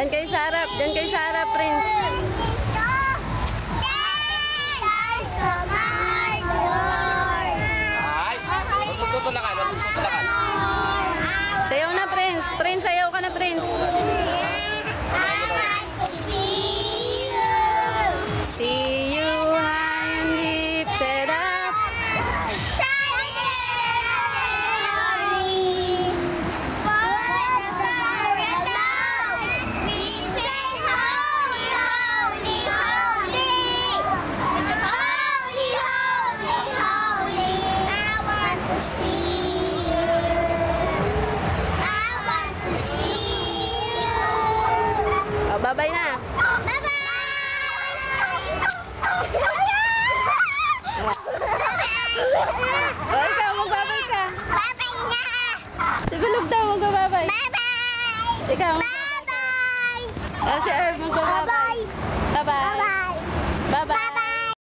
Yan kay Sarah Ikaw. Bye-bye! Ah, si Irv.